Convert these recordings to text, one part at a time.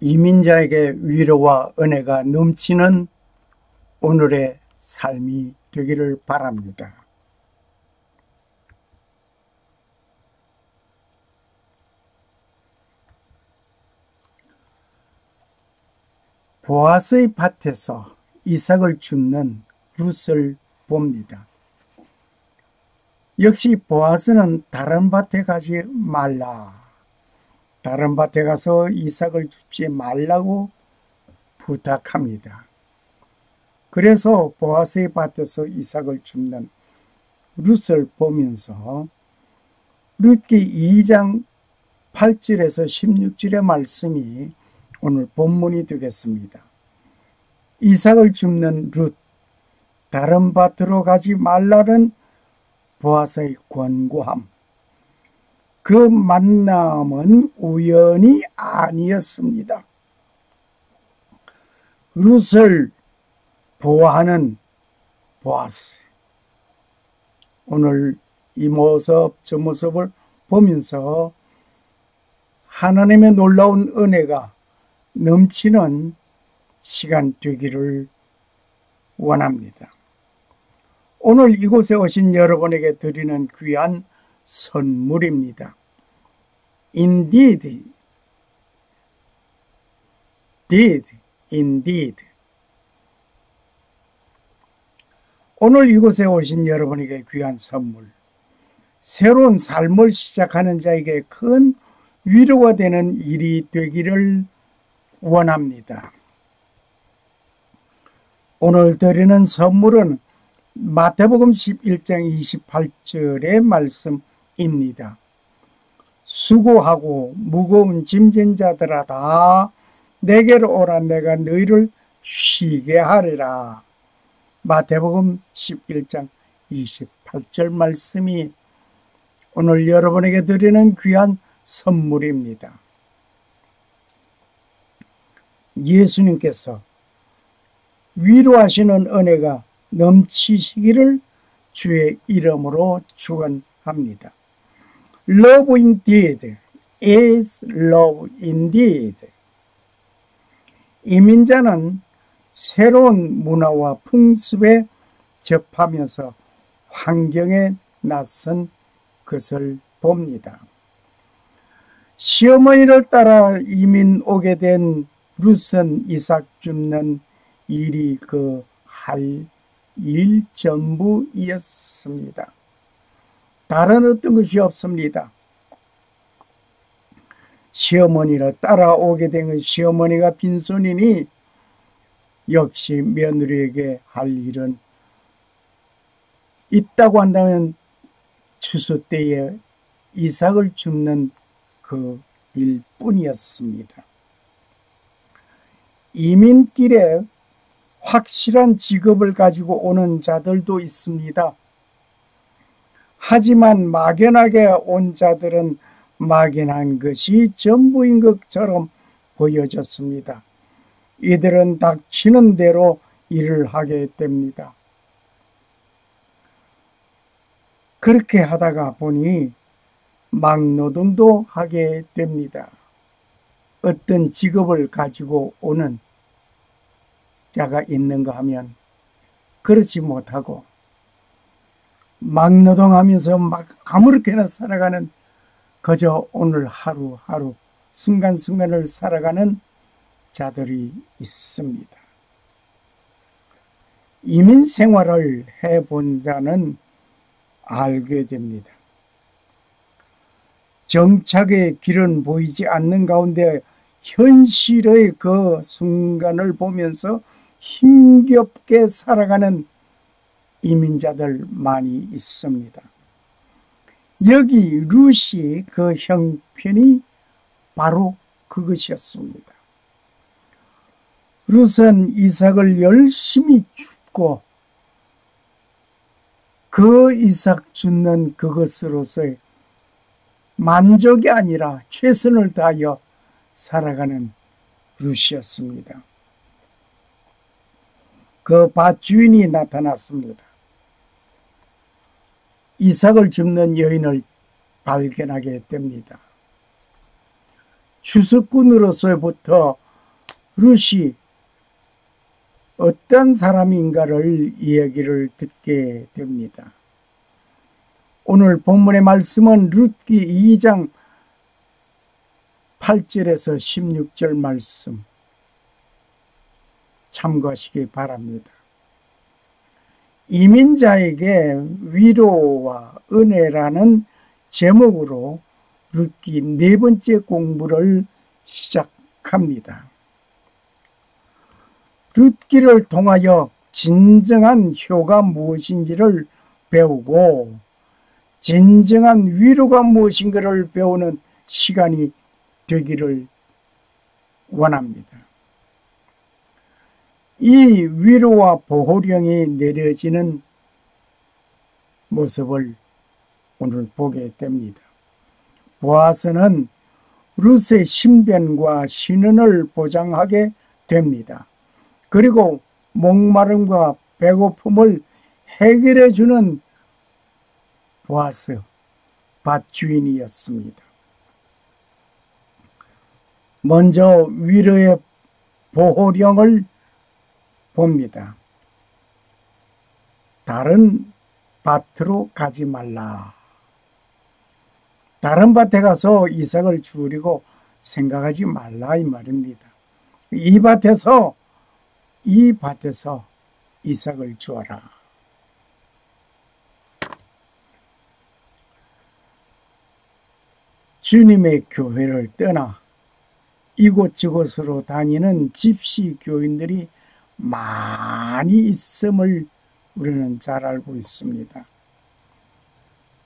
이민자에게 위로와 은혜가 넘치는 오늘의 삶이 되기를 바랍니다. 보아스의 밭에서 이삭을 줍는 룻을 봅니다. 역시 보아스는 다른 밭에 가지 말라. 다른 밭에 가서 이삭을 줍지 말라고 부탁합니다. 그래서 보아스의 밭에서 이삭을 줍는 룻을 보면서 룻기 2장 8절에서 16절의 말씀이 오늘 본문이 되겠습니다. 이삭을 줍는 룻, 다른 밭으로 가지 말라는 보아스의 권고함. 그 만남은 우연이 아니었습니다. 룻을 보호하는 보아스. 오늘 이 모습, 저 모습을 보면서 하나님의 놀라운 은혜가 넘치는 시간 되기를 원합니다. 오늘 이곳에 오신 여러분에게 드리는 귀한 선물입니다. Indeed, did, indeed. 오늘 이곳에 오신 여러분에게 귀한 선물. 새로운 삶을 시작하는 자에게 큰 위로가 되는 일이 되기를 원합니다. 오늘 드리는 선물은 마태복음 11장 28절의 말씀 입니다. 수고하고 무거운 짐진 자들아 다 내게로 오라 내가 너희를 쉬게 하리라. 마태복음 11장 28절 말씀이 오늘 여러분에게 드리는 귀한 선물입니다. 예수님께서 위로하시는 은혜가 넘치시기를 주의 이름으로 축원합니다. Love indeed is love indeed. 이민자는 새로운 문화와 풍습에 접하면서 환경에 낯선 것을 봅니다. 시어머니를 따라 이민 오게 된 루슨 이삭 줍는 일이 그 할 일 전부이었습니다. 다른 어떤 것이 없습니다. 시어머니를 따라오게 된 시어머니가 빈손이니 역시 며느리에게 할 일은 있다고 한다면 추수 때에 이삭을 줍는 그 일뿐이었습니다. 이민길에 확실한 직업을 가지고 오는 자들도 있습니다. 하지만 막연하게 온 자들은 막연한 것이 전부인 것처럼 보여졌습니다. 이들은 닥치는 대로 일을 하게 됩니다. 그렇게 하다가 보니 막노동도 하게 됩니다. 어떤 직업을 가지고 오는 자가 있는가 하면 그렇지 못하고 막 노동하면서 막 아무렇게나 살아가는 그저 오늘 하루하루 순간순간을 살아가는 자들이 있습니다. 이민 생활을 해본 자는 알게 됩니다. 정착의 길은 보이지 않는 가운데 현실의 그 순간을 보면서 힘겹게 살아가는 이민자들 많이 있습니다. 여기 루시 그 형편이 바로 그것이었습니다. 룻은 이삭을 열심히 줍고 그 이삭 줍는 그것으로서의 만족이 아니라 최선을 다하여 살아가는 룻이었습니다. 그 밭 주인이 나타났습니다. 이삭을 줍는 여인을 발견하게 됩니다. 추석꾼으로서부터 룻이 어떤 사람인가를 이야기를 듣게 됩니다. 오늘 본문의 말씀은 룻기 2장 8절에서 16절 말씀 참고하시기 바랍니다. 이민자에게 위로와 은혜라는 제목으로 룻기 네 번째 공부를 시작합니다. 룻기를 통하여 진정한 효가 무엇인지를 배우고 진정한 위로가 무엇인가를 배우는 시간이 되기를 원합니다. 이 위로와 보호령이 내려지는 모습을 오늘 보게 됩니다. 보아스는 룻의 신변과 신원을 보장하게 됩니다. 그리고 목마름과 배고픔을 해결해 주는 보아스 밭주인이었습니다. 먼저 위로의 보호령을 봅니다. 다른 밭으로 가지 말라. 다른 밭에 가서 이삭을 줄이고 생각하지 말라 이 말입니다. 이 밭에서 이 밭에서 이삭을 주어라. 주님의 교회를 떠나 이곳저곳으로 다니는 집시 교인들이 많이 있음을 우리는 잘 알고 있습니다.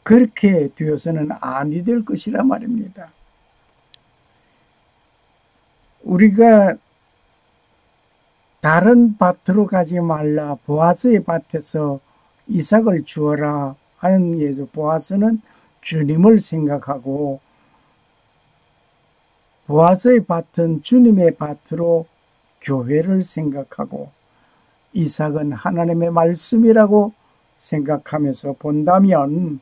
그렇게 되어서는 아니 될 것이라 말입니다. 우리가 다른 밭으로 가지 말라 보아스의 밭에서 이삭을 주어라 하는 예죠. 보아스는 주님을 생각하고 보아스의 밭은 주님의 밭으로 교회를 생각하고 이삭은 하나님의 말씀이라고 생각하면서 본다면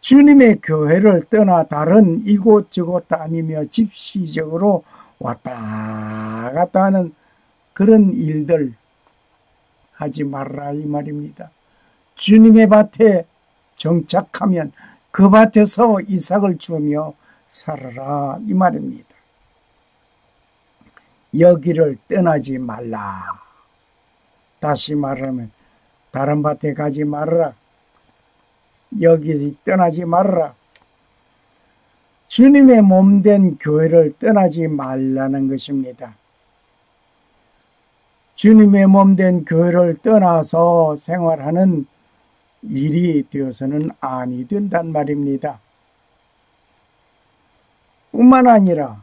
주님의 교회를 떠나 다른 이곳저곳 다니며 집시적으로 왔다 갔다 하는 그런 일들 하지 말라 이 말입니다. 주님의 밭에 정착하면 그 밭에서 이삭을 주며 살아라 이 말입니다. 여기를 떠나지 말라. 다시 말하면 다른 밭에 가지 말라. 여기 떠나지 말라. 주님의 몸 된 교회를 떠나지 말라는 것입니다. 주님의 몸 된 교회를 떠나서 생활하는 일이 되어서는 아니 된단 말입니다. 뿐만 아니라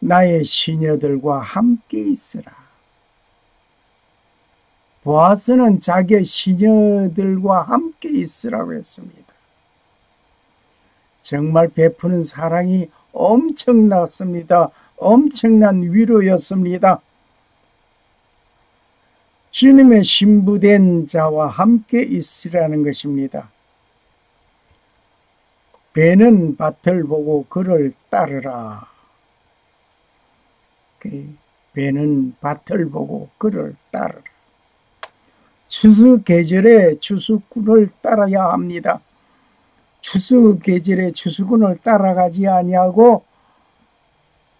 나의 시녀들과 함께 있으라. 보아스는 자기의 시녀들과 함께 있으라고 했습니다. 정말 베푸는 사랑이 엄청났습니다. 엄청난 위로였습니다. 주님의 신부된 자와 함께 있으라는 것입니다. 배는 밭을 보고 그를 따르라. 그 배는 밭을 보고 그를 따르라. 추수 계절에 추수꾼을 따라야 합니다. 추수 계절에 추수꾼을 따라가지 아니하고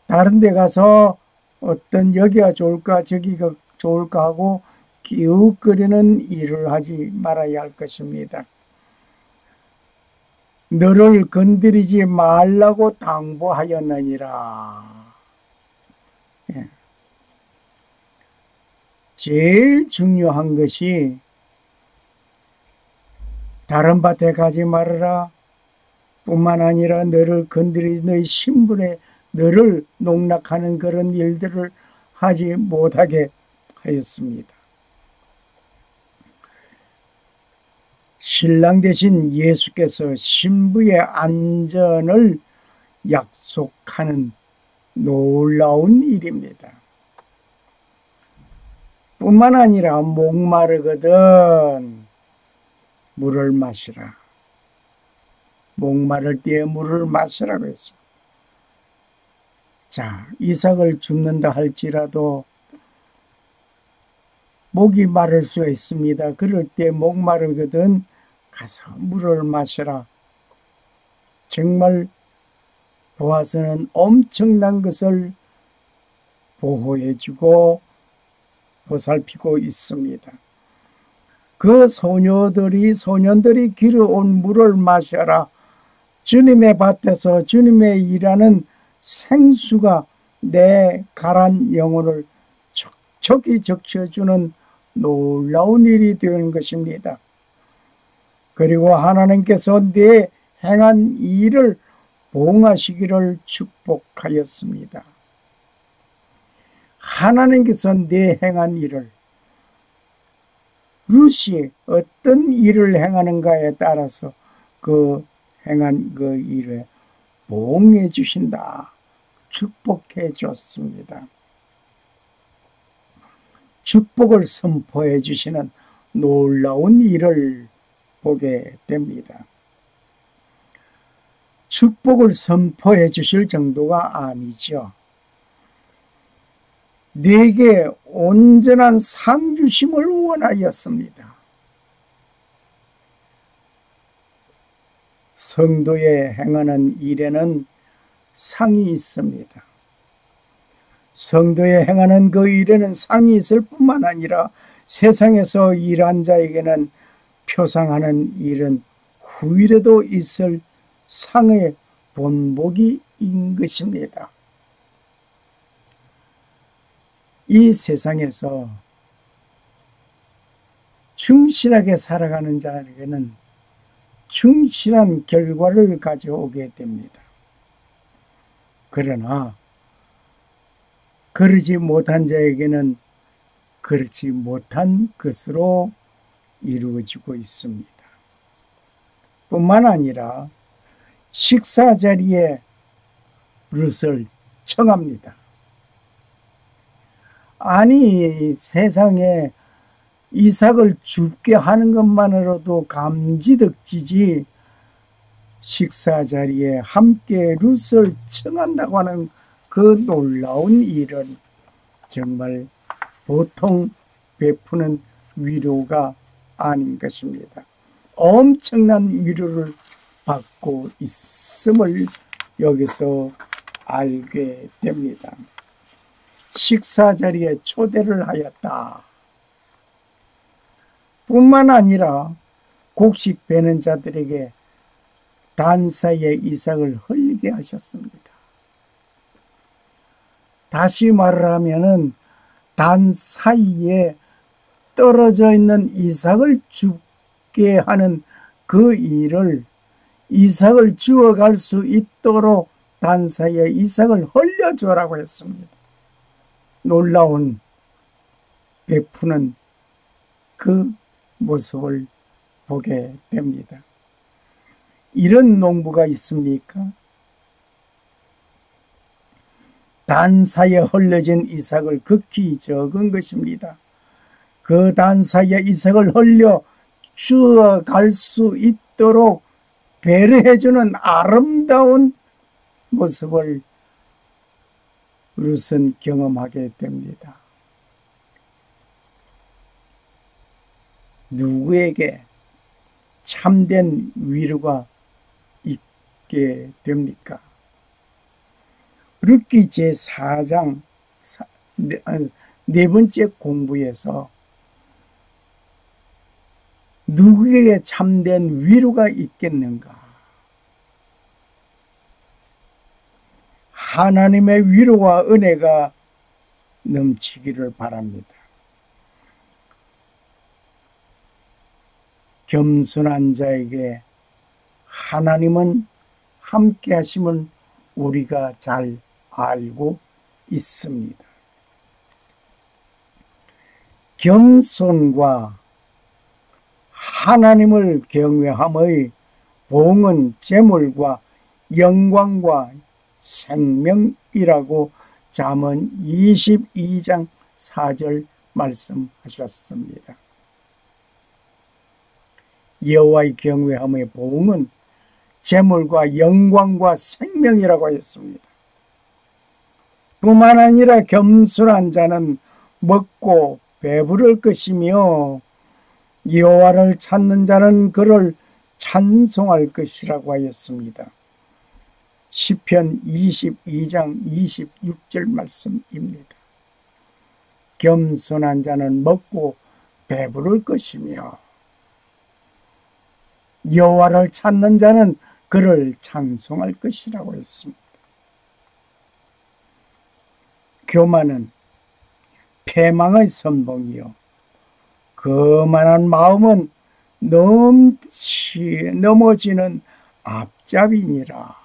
다른 데 가서 어떤 여기가 좋을까 저기가 좋을까 하고 기웃거리는 일을 하지 말아야 할 것입니다. 너를 건드리지 말라고 당부하였느니라. 제일 중요한 것이 다른 밭에 가지 말아라. 뿐만 아니라 너를 건드리 너의 신분에 너를 농락하는 그런 일들을 하지 못하게 하였습니다. 신랑 대신 예수께서 신부의 안전을 약속하는 놀라운 일입니다. 뿐만 아니라 목마르거든 물을 마시라. 목마를 때에 물을 마시라고 했습니다. 자, 이삭을 줍는다 할지라도 목이 마를 수 있습니다. 그럴 때 목 마르거든 가서 물을 마셔라. 정말 보아서는 엄청난 것을 보호해주고 보살피고 있습니다. 그 소녀들이 소년들이 길어온 물을 마셔라. 주님의 밭에서 주님의 일하는 생수가 내 가란 영혼을 척척이 적셔주는 놀라운 일이 되는 것입니다. 그리고 하나님께서 내 행한 일을 봉하시기를 축복하였습니다. 하나님께서 내 행한 일을 루시 어떤 일을 행하는가에 따라서 그 행한 그 일에 봉해 주신다. 축복해 줬습니다. 축복을 선포해 주시는 놀라운 일을 보게 됩니다. 축복을 선포해 주실 정도가 아니죠. 내게 온전한 상 주심을 원하였습니다. 성도에 행하는 일에는 상이 있습니다. 성도에 행하는 그 일에는 상이 있을 뿐만 아니라 세상에서 일한 자에게는 표상하는 일은 후일에도 있을 상의 본보기인 것입니다. 이 세상에서 충실하게 살아가는 자에게는 충실한 결과를 가져오게 됩니다. 그러나 그러지 못한 자에게는 그렇지 못한 것으로 이루어지고 있습니다. 뿐만 아니라 식사 자리에 룻을 청합니다. 아니 세상에 이삭을 죽게 하는 것만으로도 감지덕지지 식사 자리에 함께 룻을 청한다고 하는 그 놀라운 일은 정말 보통 베푸는 위로가 아닌 것입니다. 엄청난 위로를 받고 있음을 여기서 알게 됩니다. 식사 자리에 초대를 하였다. 뿐만 아니라 곡식 베는 자들에게 단사의 이삭을 흘리게 하셨습니다. 다시 말을 하면은 단 사이에 떨어져 있는 이삭을 죽게 하는 그 일을 이삭을 주어갈 수 있도록 단 사이에 이삭을 흘려주라고 했습니다. 놀라운 베푸는 그 모습을 보게 됩니다. 이런 농부가 있습니까? 단사에 흘려진 이삭을 극히 적은 것입니다. 그 단사에 이삭을 흘려 주어갈 수 있도록 배려해주는 아름다운 모습을 룻은 경험하게 됩니다. 누구에게 참된 위로가 있게 됩니까? 룻기 제4장 네 번째 공부에서 누구에게 참된 위로가 있겠는가? 하나님의 위로와 은혜가 넘치기를 바랍니다. 겸손한 자에게 하나님은 함께 하심을 우리가 잘 알고 있습니다. 겸손과 하나님을 경외함의 봉은 재물과 영광과 생명이라고 잠언 22장 4절 말씀하셨습니다. 여호와의 경외함의 보응은 재물과 영광과 생명이라고 했습니다. 뿐만 아니라 겸손한 자는 먹고 배부를 것이며 여호와를 찾는 자는 그를 찬송할 것이라고 하였습니다. 시편 22장 26절 말씀입니다. 겸손한 자는 먹고 배부를 것이며 여호와를 찾는 자는 그를 찬송할 것이라고 했습니다. 교만은 패망의 선봉이요 거만한 마음은 넘치 넘어지는 앞잡이니라.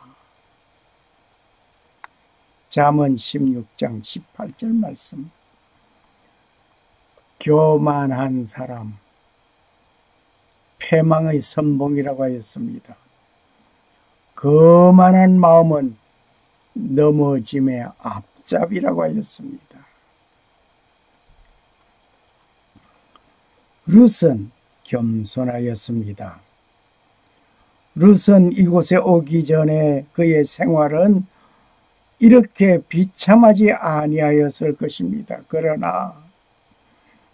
잠언 16장 18절 말씀. 교만한 사람, 패망의 선봉이라고 하였습니다. 거만한 마음은 넘어짐의 앞잡이라고 하였습니다. 룻은 겸손하였습니다. 룻은 이곳에 오기 전에 그의 생활은 이렇게 비참하지 아니하였을 것입니다. 그러나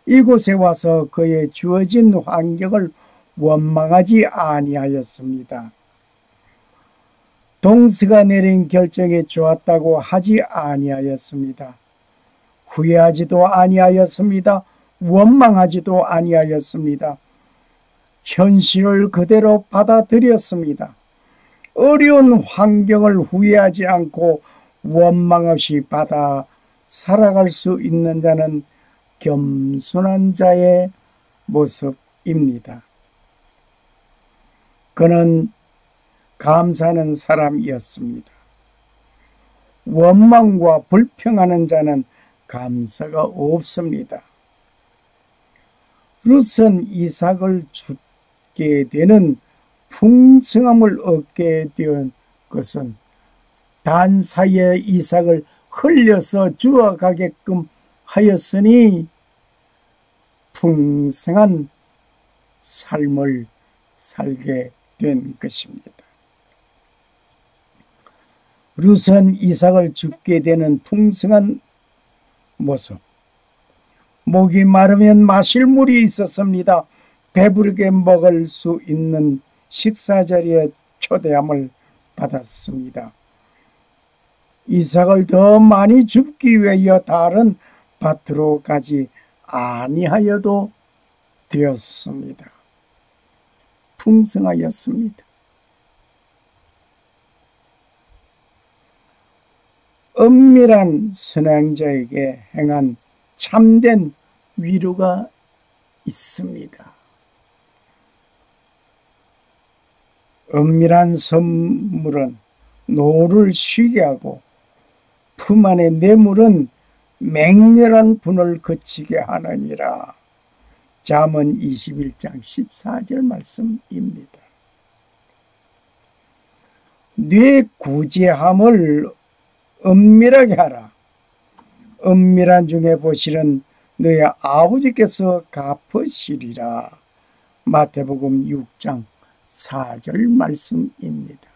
이곳에 와서 그의 주어진 환경을 원망하지 아니하였습니다. 동스가 내린 결정이 좋았다고 하지 아니하였습니다. 후회하지도 아니하였습니다. 원망하지도 아니하였습니다. 현실을 그대로 받아들였습니다. 어려운 환경을 후회하지 않고 원망 없이 받아 살아갈 수 있는 자는 겸손한 자의 모습입니다. 그는 감사하는 사람이었습니다. 원망과 불평하는 자는 감사가 없습니다. 룻은 이삭을 죽게 되는 풍성함을 얻게 된 것은 단 사이에 이삭을 흘려서 주어가게끔 하였으니 풍성한 삶을 살게 된 것입니다. 룻은 이삭을 죽게 되는 풍성한 모습 목이 마르면 마실 물이 있었습니다. 배부르게 먹을 수 있는 식사 자리에 초대함을 받았습니다. 이삭을 더 많이 줍기 위하여 다른 밭으로 가지 아니하여도 되었습니다. 풍성하였습니다. 은밀한 선행자에게 행한 참된 위로가 있습니다. 은밀한 선물은 노를 쉬게 하고 품 안의 뇌물은 맹렬한 분을 거치게 하느니라. 잠언 21장 14절 말씀입니다. 뇌 구제함을 은밀하게 하라. 은밀한 중에 보시는 너의 아버지께서 갚으시리라. 마태복음 6장 4절 말씀입니다.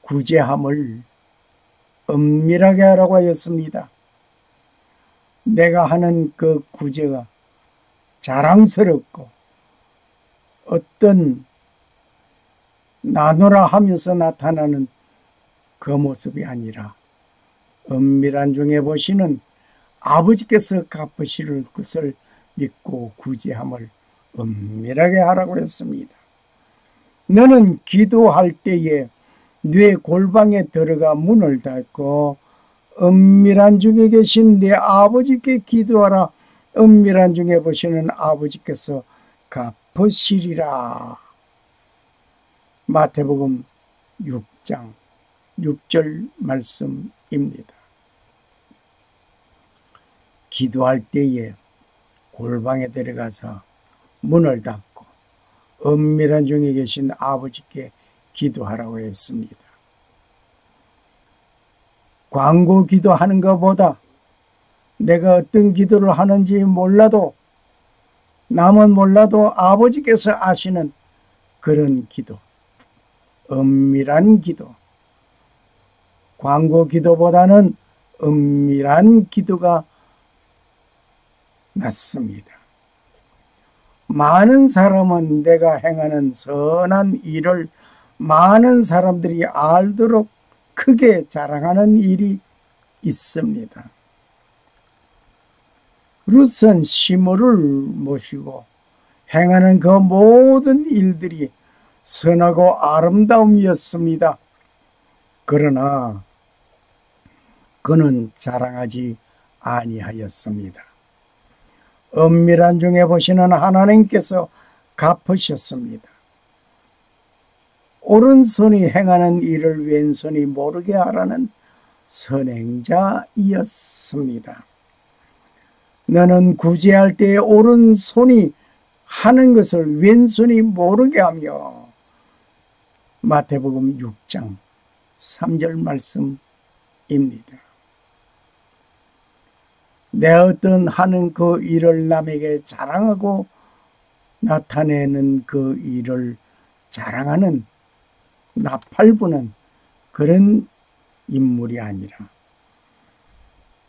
구제함을 은밀하게 하라고 하였습니다. 내가 하는 그 구제가 자랑스럽고 어떤 나누라 하면서 나타나는 그 모습이 아니라 은밀한 중에 보시는 아버지께서 갚으실 것을 믿고 구제함을 은밀하게 하라고 했습니다. 너는 기도할 때에 뇌 골방에 들어가 문을 닫고 은밀한 중에 계신 내 아버지께 기도하라. 은밀한 중에 보시는 아버지께서 갚으시리라. 마태복음 6장 6절 말씀입니다. 기도할 때에 골방에 들어가서 문을 닫고 은밀한 중에 계신 아버지께 기도하라고 했습니다. 광고 기도하는 것보다 내가 어떤 기도를 하는지 몰라도 남은 몰라도 아버지께서 아시는 그런 기도, 은밀한 기도, 광고 기도보다는 은밀한 기도가 낫습니다. 많은 사람은 내가 행하는 선한 일을 많은 사람들이 알도록 크게 자랑하는 일이 있습니다. 룻은 시모를 모시고 행하는 그 모든 일들이 선하고 아름다움이었습니다. 그러나 그는 자랑하지 아니하였습니다. 은밀한 중에 보시는 하나님께서 갚으셨습니다. 오른손이 행하는 일을 왼손이 모르게 하라는 선행자이었습니다. 너는 구제할 때 오른손이 하는 것을 왼손이 모르게 하며 마태복음 6장 3절 말씀입니다. 내 어떤 하는 그 일을 남에게 자랑하고 나타내는 그 일을 자랑하는 나팔부는 그런 인물이 아니라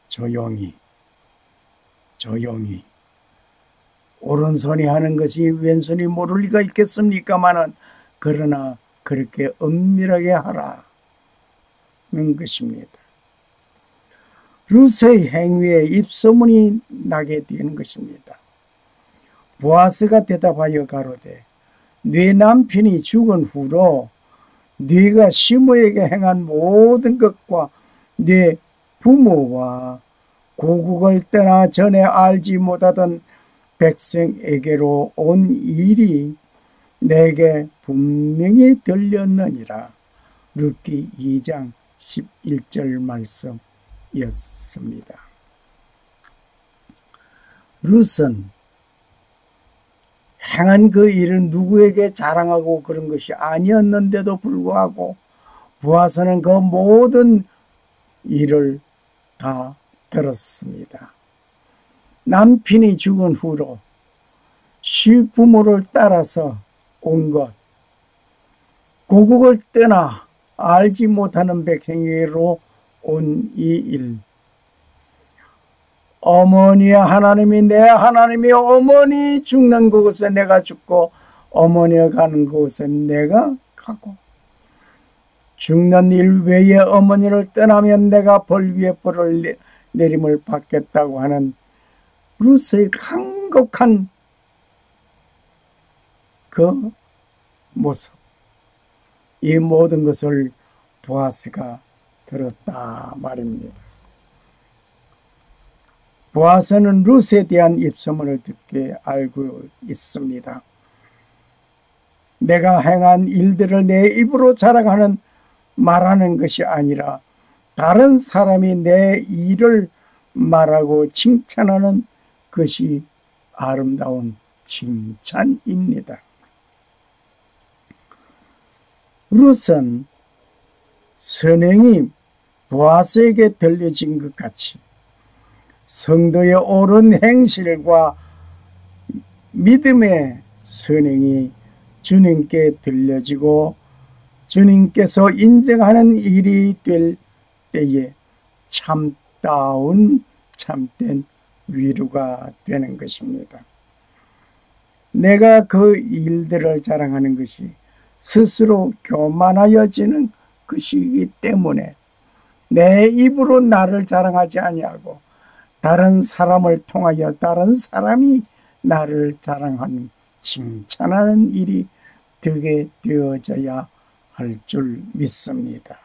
조용히 조용히 오른손이 하는 것이 왼손이 모를 리가 있겠습니까마는 그러나 그렇게 은밀하게 하라는 것입니다. 루스의 행위에 입소문이 나게 되는 것입니다. 보아스가 대답하여 가로되 네 남편이 죽은 후로 네가 시모에게 행한 모든 것과 네 부모와 고국을 떠나 전에 알지 못하던 백성에게로 온 일이 내게 분명히 들렸느니라. 룻기 2장 11절 말씀이었습니다. 룻은 행한 그 일은 누구에게 자랑하고 그런 것이 아니었는데도 불구하고 부하선은 그 모든 일을 다 들었습니다. 남편이 죽은 후로 시부모를 따라서 온 것, 고국을 떠나 알지 못하는 백성에게로 온 이 일, 어머니의 하나님이 내 하나님이 어머니 죽는 곳에 내가 죽고 어머니가 가는 곳에 내가 가고 죽는 일 외에 어머니를 떠나면 내가 벌 위에 벌을 내림을 받겠다고 하는 루스의 강곡한 그 모습 이 모든 것을 보아스가 들었다 말입니다. 보아서는 루스에 대한 입소문을 듣게 알고 있습니다. 내가 행한 일들을 내 입으로 자랑하는 말하는 것이 아니라 다른 사람이 내 일을 말하고 칭찬하는 것이 아름다운 칭찬입니다. 룻은 선행이 보아스에게 들려진 것 같이 성도의 옳은 행실과 믿음의 선행이 주님께 들려지고 주님께서 인정하는 일이 될 때에 참다운 참된 위로가 되는 것입니다. 내가 그 일들을 자랑하는 것이 스스로 교만하여지는 것이기 때문에 내 입으로 나를 자랑하지 아니하고 다른 사람을 통하여 다른 사람이 나를 자랑하는 칭찬하는 일이 되게 되어져야 할 줄 믿습니다.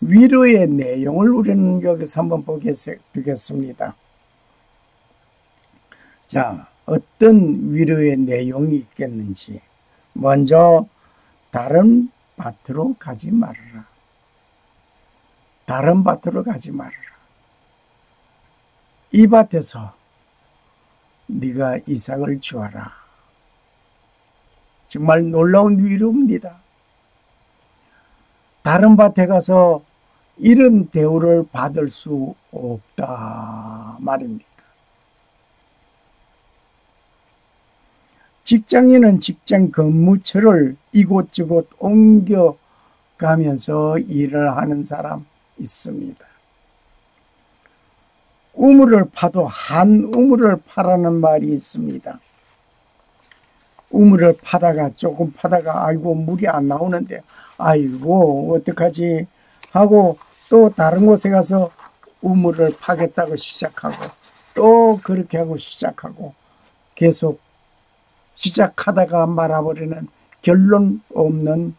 위로의 내용을 우리는 여기서 한번 보겠습니다. 자, 어떤 위로의 내용이 있겠는지. 먼저, 다른 밭으로 가지 말아라. 다른 밭으로 가지 말아라. 이 밭에서 네가 이삭을 주어라. 정말 놀라운 위로입니다. 다른 밭에 가서 이런 대우를 받을 수 없다 말입니다. 직장인은 직장 근무처를 이곳저곳 옮겨 가면서 일을 하는 사람 있습니다. 우물을 파도 한 우물을 파라는 말이 있습니다. 우물을 파다가 조금 파다가 아이고 물이 안 나오는데 아이고 어떡하지 하고 또 다른 곳에 가서 우물을 파겠다고 시작하고 또 그렇게 하고 시작하고 계속 시작하다가 말아버리는 결론 없는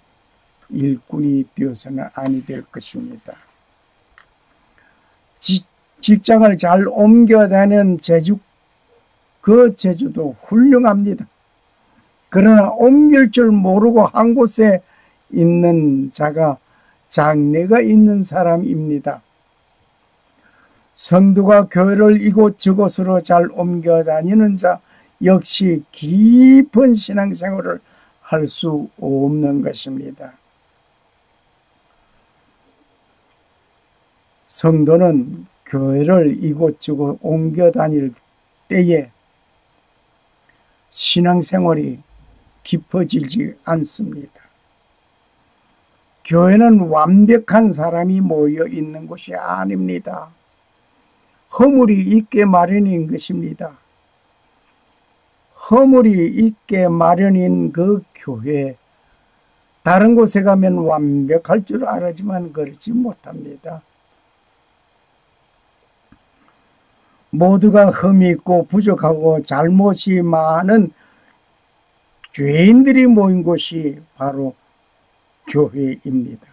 일꾼이 되어서는 아니 될 것입니다. 지, 직장을 잘 옮겨다니는 제주, 그 제주도 훌륭합니다. 그러나 옮길 줄 모르고 한 곳에 있는 자가 장래가 있는 사람입니다. 성도가 교회를 이곳 저곳으로 잘 옮겨 다니는 자 역시 깊은 신앙생활을 할 수 없는 것입니다. 성도는 교회를 이곳저곳 옮겨 다닐 때에 신앙생활이 깊어지지 않습니다. 교회는 완벽한 사람이 모여 있는 곳이 아닙니다. 허물이 있게 마련인 것입니다. 허물이 있게 마련인 그 교회, 다른 곳에 가면 완벽할 줄 알았지만 그렇지 못합니다. 모두가 흠이 있고 부족하고 잘못이 많은 죄인들이 모인 곳이 바로 교회입니다.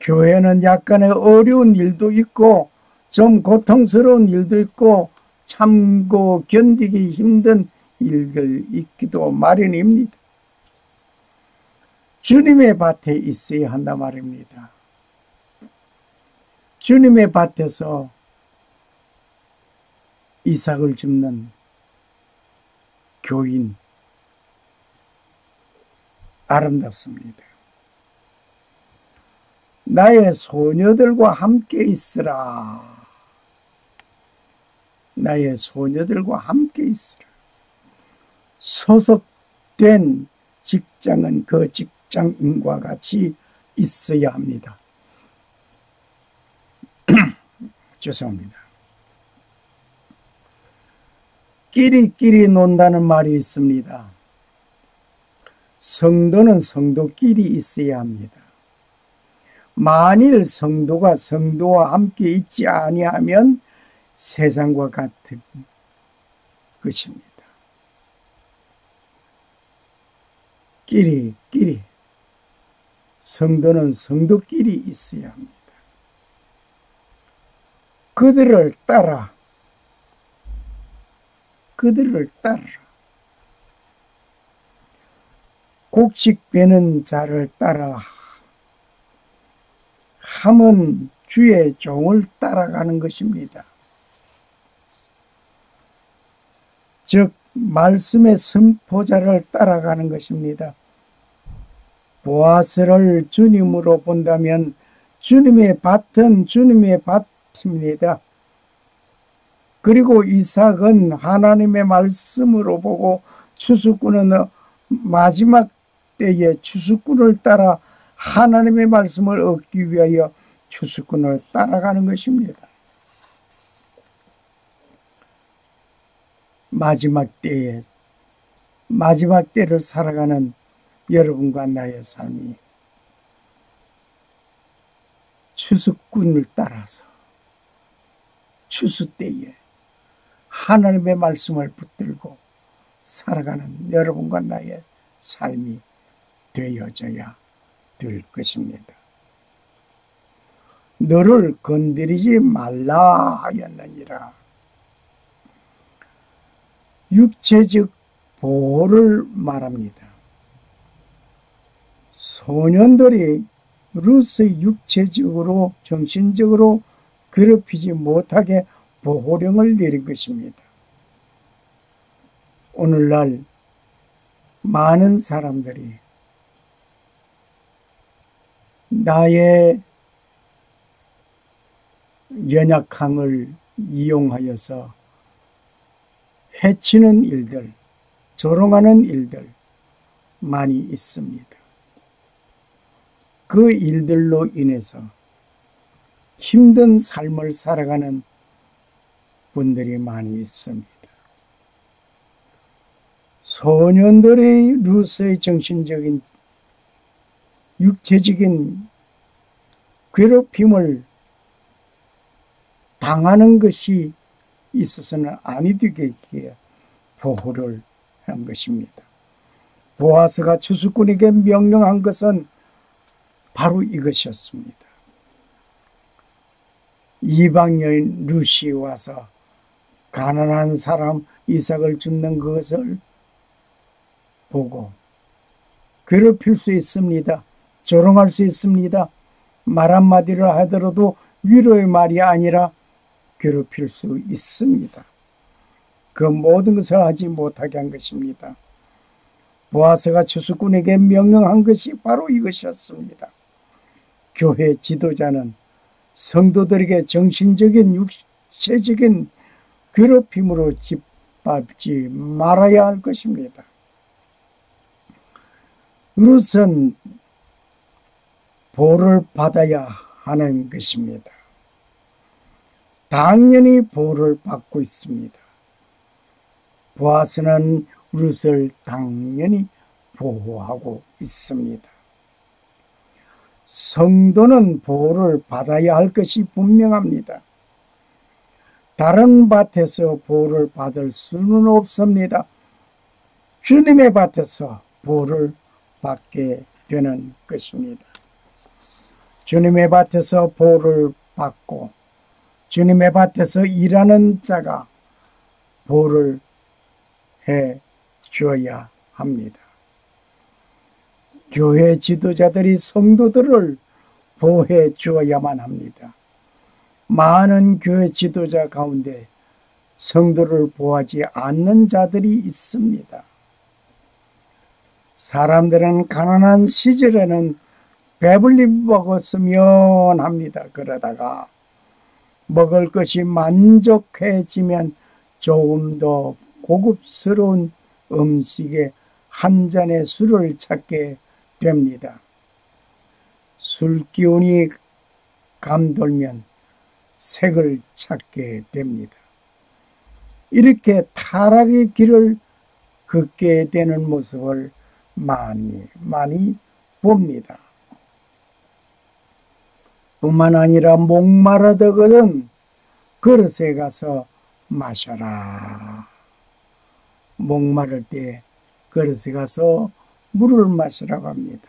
교회는 약간의 어려운 일도 있고 좀 고통스러운 일도 있고 참고 견디기 힘든 일들 있기도 마련입니다. 주님의 밭에 있어야 한다 말입니다. 주님의 밭에서 이삭을 줍는 교인 아름답습니다. 나의 소녀들과 함께 있으라. 나의 소녀들과 함께 있으라. 소속된 직장은 그 직장인과 같이 있어야 합니다. 죄송합니다. 끼리끼리 논다는 말이 있습니다. 성도는 성도끼리 있어야 합니다. 만일 성도가 성도와 함께 있지 아니하면 세상과 같은 것입니다. 끼리 끼리 성도는 성도끼리 있어야 합니다. 그들을 따라 그들을 따라 곡식 베는 자를 따라 함은 주의 종을 따라가는 것입니다. 즉 말씀의 선포자를 따라가는 것입니다. 보아스를 주님으로 본다면 주님의 밭은 주님의 밭입니다. 그리고 이삭은 하나님의 말씀으로 보고 추수꾼은 마지막 때에 추수꾼을 따라 하나님의 말씀을 얻기 위하여 추수꾼을 따라가는 것입니다. 마지막 때에 마지막 때를 살아가는 여러분과 나의 삶이 추수꾼을 따라서 추수 때에 하나님의 말씀을 붙들고 살아가는 여러분과 나의 삶이 되어져야 될 것입니다. 너를 건드리지 말라 하였느니라. 육체적 보호를 말합니다. 소년들이 루스의 육체적으로 정신적으로 괴롭히지 못하게 보호령을 내린 것입니다. 오늘날 많은 사람들이 나의 연약함을 이용하여서 해치는 일들, 조롱하는 일들 많이 있습니다. 그 일들로 인해서 힘든 삶을 살아가는 분들이 많이 있습니다. 소년들의 루스의 정신적인 육체적인 괴롭힘을 당하는 것이 있어서는 아니 되게 보호를 한 것입니다. 보아스가 추수꾼에게 명령한 것은 바로 이것이었습니다. 이방 여인 루시 와서 가난한 사람 이삭을 줍는 것을 보고 괴롭힐 수 있습니다. 조롱할 수 있습니다. 말 한마디를 하더라도 위로의 말이 아니라 괴롭힐 수 있습니다. 그 모든 것을 하지 못하게 한 것입니다. 보아스가 추수꾼에게 명령한 것이 바로 이것이었습니다. 교회 지도자는 성도들에게 정신적인 육체적인 괴롭힘으로 짓밟지 말아야 할 것입니다. 룻은 보를 받아야 하는 것입니다. 당연히 보를 받고 있습니다. 보아스는 룻을 당연히 보호하고 있습니다. 성도는 보호를 받아야 할 것이 분명합니다. 다른 밭에서 보호를 받을 수는 없습니다. 주님의 밭에서 보호를 받게 되는 것입니다. 주님의 밭에서 보호를 받고 주님의 밭에서 일하는 자가 보호를 해 주어야 합니다. 교회 지도자들이 성도들을 보호해 주어야만 합니다. 많은 교회 지도자 가운데 성도를 보호하지 않는 자들이 있습니다. 사람들은 가난한 시절에는 배불리 먹었으면 합니다. 그러다가 먹을 것이 만족해지면 조금 더 고급스러운 음식에 한 잔의 술을 찾게 됩니다. 술 기운이 감돌면 색을 찾게 됩니다. 이렇게 타락의 길을 걷게 되는 모습을 많이 많이 봅니다. 뿐만 아니라 목마르다거든 그릇에 가서 마셔라. 목마를 때 그릇에 가서 물을 마시라고 합니다.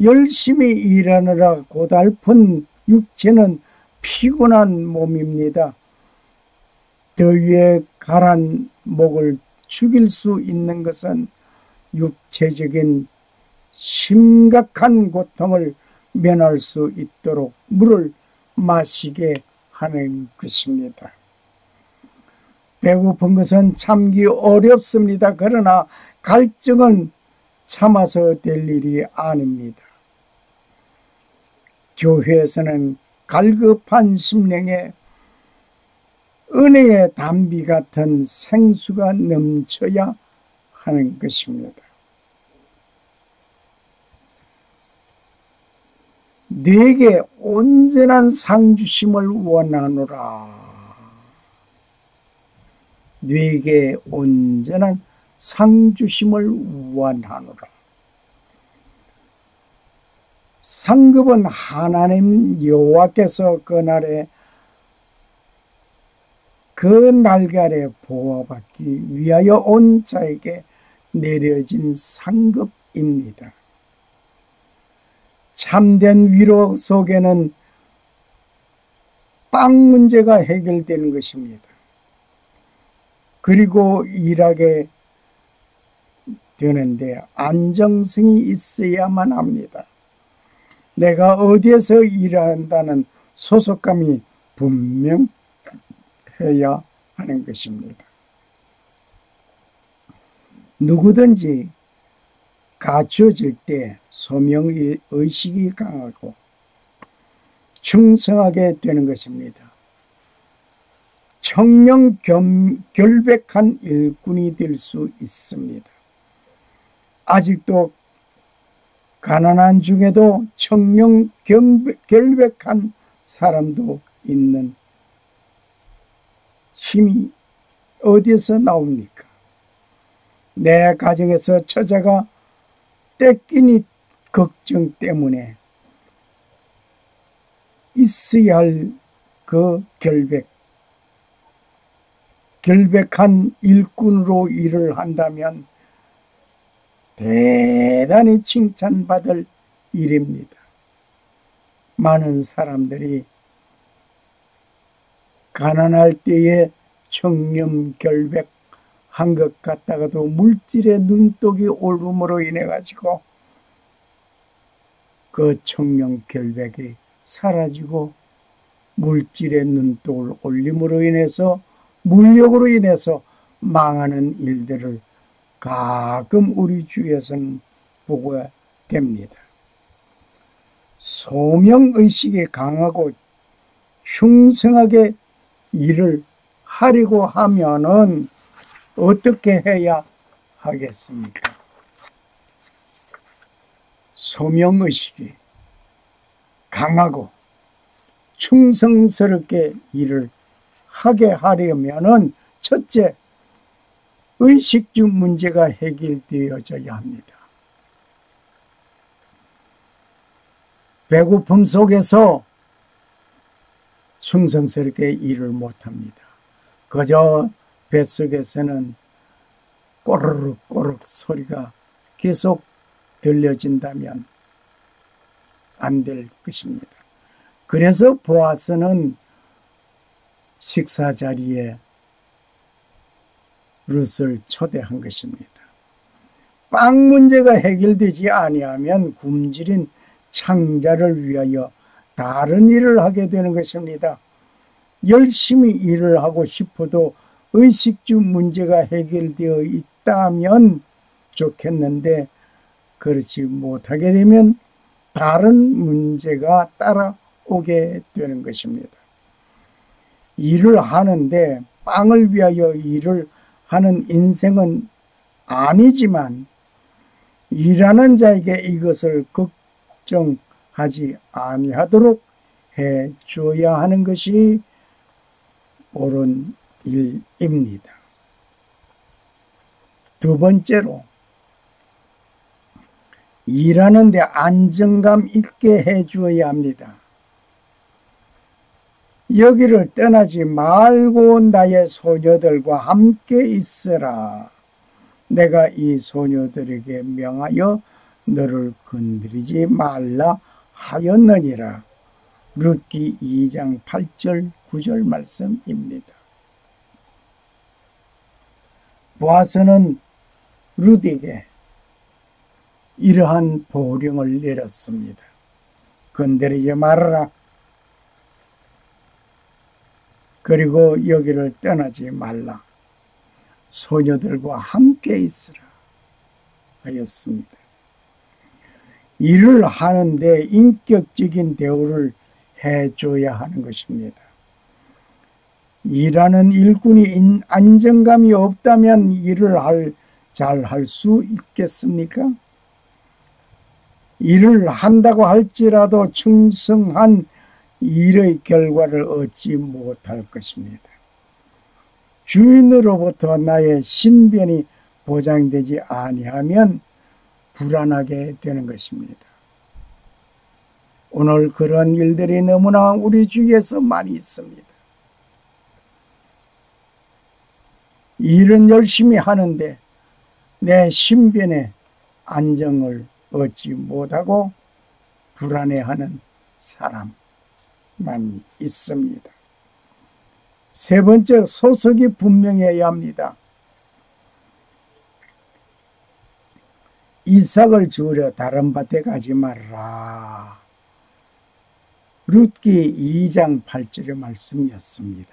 열심히 일하느라 고달픈 육체는 피곤한 몸입니다. 더위에 가란 목을 죽일 수 있는 것은 육체적인 심각한 고통을 면할 수 있도록 물을 마시게 하는 것입니다. 배고픈 것은 참기 어렵습니다. 그러나 갈증은 참아서 될 일이 아닙니다. 교회에서는 갈급한 심령에 은혜의 담비 같은 생수가 넘쳐야 하는 것입니다. 네게 온전한 상주심을 원하노라. 네게 온전한 상주심을 원하노라. 상급은 하나님 여호와께서 그날에 그 날갈에 보호받기 위하여 온 자에게 내려진 상급입니다. 참된 위로 속에는 빵 문제가 해결되는 것입니다. 그리고 일하게 되는데 안정성이 있어야만 합니다. 내가 어디에서 일한다는 소속감이 분명해야 하는 것입니다. 누구든지 갖춰질 때 소명의 의식이 강하고 충성하게 되는 것입니다. 청령 결백한 일꾼이 될 수 있습니다. 아직도 가난한 중에도 청령 결백한 사람도 있는 힘이 어디에서 나옵니까? 내 가정에서 처자가 떼끼니 걱정 때문에 있어야 할 그 결백, 결백한 일꾼으로 일을 한다면 대단히 칭찬받을 일입니다. 많은 사람들이 가난할 때에 청렴 결백 한 것 같다가도 물질의 눈독이 올음으로 인해 가지고 그 청렴 결백이 사라지고 물질의 눈독을 올림으로 인해서 물력으로 인해서 망하는 일들을 가끔 우리 주위에서는 보고 됩니다. 소명의식이 강하고 충성하게 일을 하려고 하면은 어떻게 해야 하겠습니까? 소명의식이 강하고 충성스럽게 일을 하게 하려면은 첫째, 의식주 문제가 해결되어져야 합니다. 배고픔 속에서 충성스럽게 일을 못합니다. 그저 뱃속에서는 꼬르륵 꼬르륵 소리가 계속 들려진다면 안 될 것입니다. 그래서 보아스는 식사 자리에 룻을 초대한 것입니다. 빵 문제가 해결되지 아니하면 굶주린 창자를 위하여 다른 일을 하게 되는 것입니다. 열심히 일을 하고 싶어도 의식주 문제가 해결되어 있다면 좋겠는데 그렇지 못하게 되면 다른 문제가 따라오게 되는 것입니다. 일을 하는데 빵을 위하여 일을 하는 인생은 아니지만 일하는 자에게 이것을 걱정하지 아니하도록 해 줘야 하는 것이 옳은 일입니다. 두 번째로 일하는데 안정감 있게 해 주어야 합니다. 여기를 떠나지 말고 나의 소녀들과 함께 있으라. 내가 이 소녀들에게 명하여 너를 건드리지 말라 하였느니라. 룻기 2장 8절 9절 말씀입니다. 보아스는 룻에게 이러한 보령을 내렸습니다. 건드리지 말아라. 그리고 여기를 떠나지 말라. 소녀들과 함께 있으라. 하였습니다. 일을 하는데 인격적인 대우를 해줘야 하는 것입니다. 일하는 일꾼이 안정감이 없다면 일을 할, 잘 할 수 있겠습니까? 일을 한다고 할지라도 충성한 일의 결과를 얻지 못할 것입니다. 주인으로부터 나의 신변이 보장되지 아니하면 불안하게 되는 것입니다. 오늘 그런 일들이 너무나 우리 주위에서 많이 있습니다. 일은 열심히 하는데 내 신변의 안정을 얻지 못하고 불안해하는 사람 많이 있습니다. 세 번째 소속이 분명해야 합니다. 이삭을 주으려 다른 밭에 가지 말라. 룻기 2장 8절의 말씀이었습니다.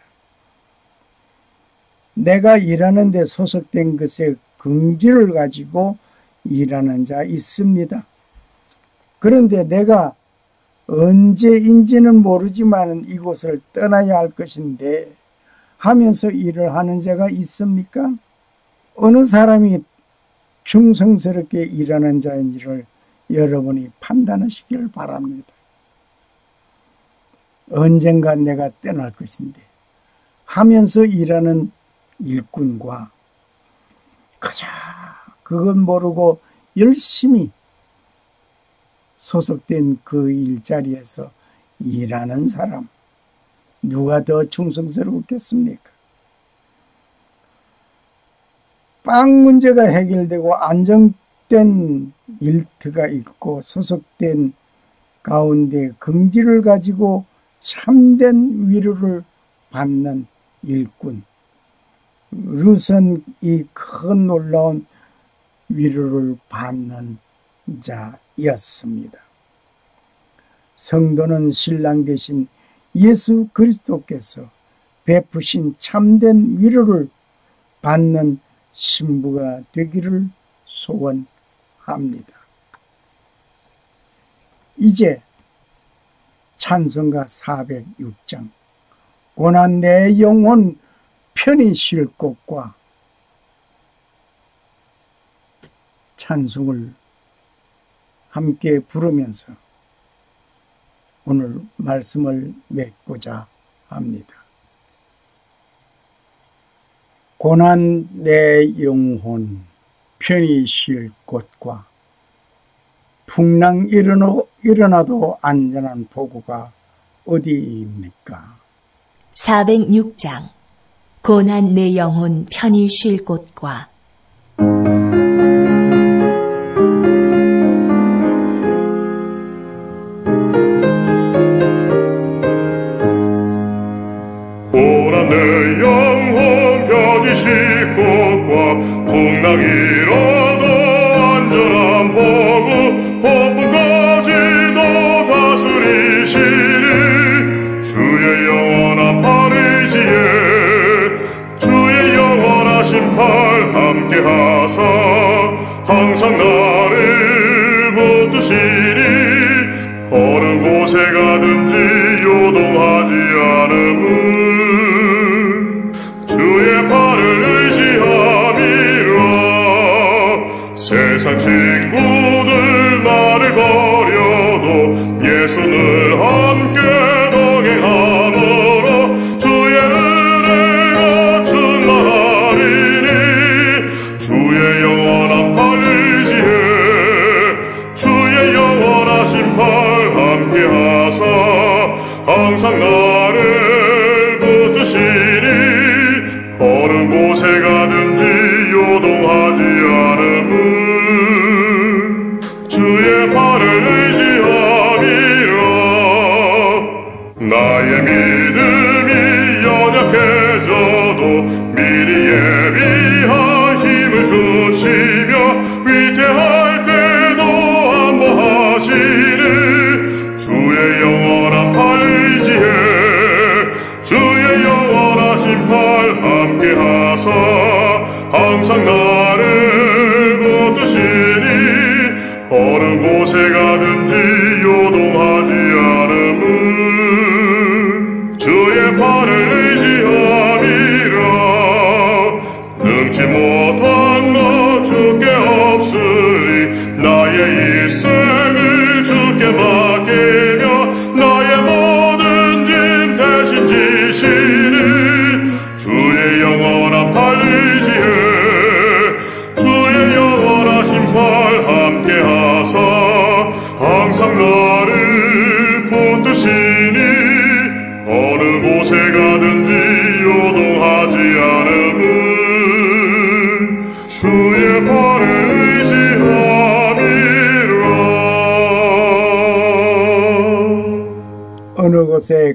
내가 일하는 데 소속된 것에 긍지를 가지고 일하는 자 있습니다. 그런데 내가 언제인지는 모르지만 이곳을 떠나야 할 것인데 하면서 일을 하는 자가 있습니까? 어느 사람이 충성스럽게 일하는 자인지를 여러분이 판단하시길 바랍니다. 언젠가 내가 떠날 것인데 하면서 일하는 일꾼과 그저 그건 모르고 열심히 소속된 그 일자리에서 일하는 사람 누가 더 충성스러웠겠습니까? 빵 문제가 해결되고 안정된 일터가 있고 소속된 가운데 긍지를 가지고 참된 위로를 받는 일꾼. 루선 이 큰 놀라운 위로를 받는 자 였습니다. 성도는 신랑 되신 예수 그리스도께서 베푸신 참된 위로를 받는 신부가 되기를 소원합니다. 이제 찬송가 406장 고난 내 영혼 편히 쉴 곳과 찬송을 함께 부르면서 오늘 말씀을 맺고자 합니다. 고난 내 영혼 편히 쉴 곳과 풍랑 일어나도 안전한 보고가 어디입니까? 406장 고난 내 영혼 편히 쉴 곳과 편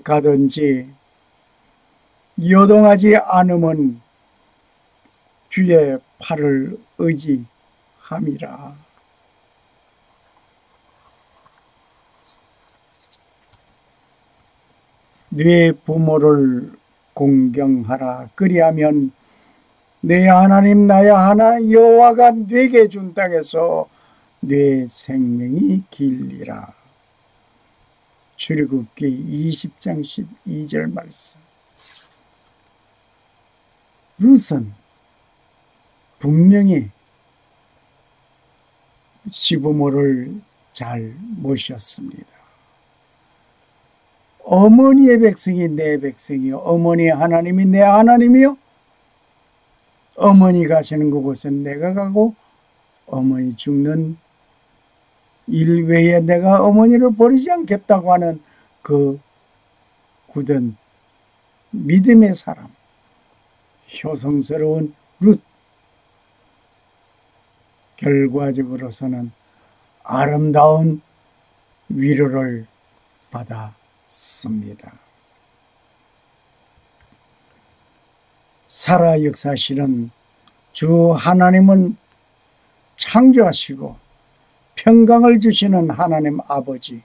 가든지 요동하지 않으면 주의 팔을 의지함이라. 네 부모를 공경하라. 그리하면 내 하나님 나의 하나 여호와가 네게 준 땅에서 네 생명이 길리라. 출애굽기 20장 12절 말씀. 룻은 분명히 시부모를 잘 모셨습니다. 어머니의 백성이 내 백성이요. 어머니 하나님이 내 하나님이요. 어머니 가시는 그곳은 내가 가고 어머니 죽는 일 외에 내가 어머니를 버리지 않겠다고 하는 그 굳은 믿음의 사람, 효성스러운 룻. 결과적으로서는 아름다운 위로를 받았습니다. 살아 역사실은 주 하나님은 창조하시고 평강을 주시는 하나님 아버지.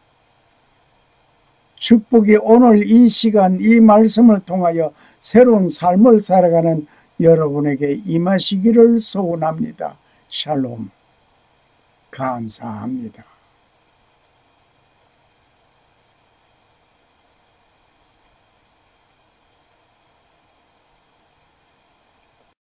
축복이 오늘 이 시간 이 말씀을 통하여 새로운 삶을 살아가는 여러분에게 임하시기를 소원합니다. 샬롬. 감사합니다.